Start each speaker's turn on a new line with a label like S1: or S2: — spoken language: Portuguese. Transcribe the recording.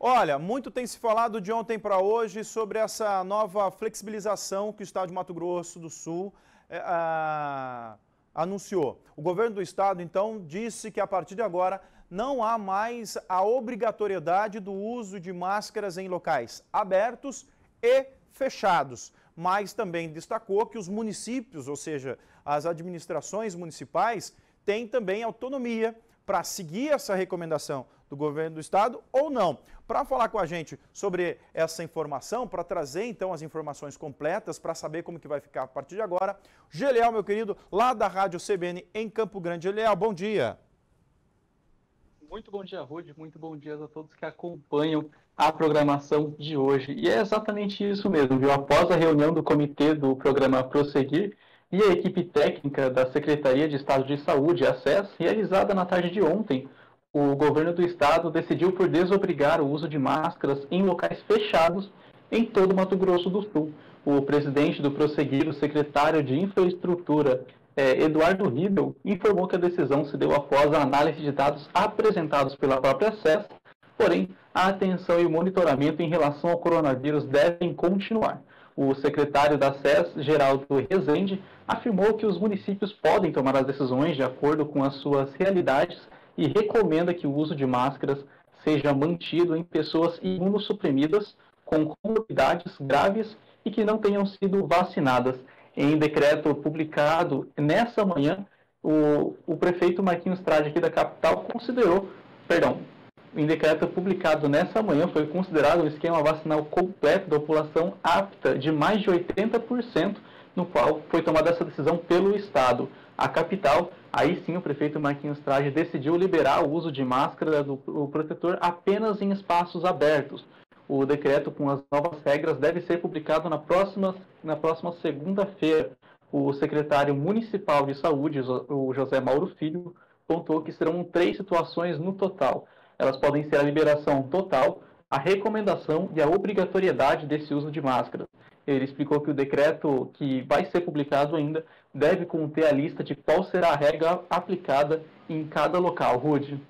S1: Olha, muito tem se falado de ontem para hoje sobre essa nova flexibilização que o Estado de Mato Grosso do Sul é, a, anunciou. O governo do Estado, então, disse que a partir de agora não há mais a obrigatoriedade do uso de máscaras em locais abertos e fechados, mas também destacou que os municípios, ou seja, as administrações municipais, têm também autonomia para seguir essa recomendação do governo do estado ou não. Para falar com a gente sobre essa informação, para trazer então as informações completas, para saber como que vai ficar a partir de agora, Geliel, meu querido, lá da Rádio CBN em Campo Grande. Geliel, bom dia.
S2: Muito bom dia, Rude. Muito bom dia a todos que acompanham a programação de hoje. E é exatamente isso mesmo, viu? Após a reunião do comitê do programa Prosseguir e a equipe técnica da Secretaria de Estado de Saúde, a SES, realizada na tarde de ontem, o governo do estado decidiu por desobrigar o uso de máscaras em locais fechados em todo Mato Grosso do Sul. O presidente do Prosseguir, o secretário de Infraestrutura é, Eduardo Riebel informou que a decisão se deu após a análise de dados apresentados pela própria SES, porém, a atenção e o monitoramento em relação ao coronavírus devem continuar. O secretário da SES, Geraldo Rezende, afirmou que os municípios podem tomar as decisões de acordo com as suas realidades e recomenda que o uso de máscaras seja mantido em pessoas imunossuprimidas com comorbidades graves e que não tenham sido vacinadas em decreto publicado nessa manhã, o, o prefeito Marquinhos Trade aqui da capital considerou, perdão, em decreto publicado nessa manhã foi considerado um esquema vacinal completo da população apta de mais de 80%, no qual foi tomada essa decisão pelo Estado. A capital, aí sim o prefeito Marquinhos Trade decidiu liberar o uso de máscara do protetor apenas em espaços abertos, o decreto com as novas regras deve ser publicado na próxima, na próxima segunda-feira. O secretário municipal de saúde, o José Mauro Filho, pontuou que serão três situações no total. Elas podem ser a liberação total, a recomendação e a obrigatoriedade desse uso de máscara. Ele explicou que o decreto que vai ser publicado ainda deve conter a lista de qual será a regra aplicada em cada local. Rude.